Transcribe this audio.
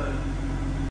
Amen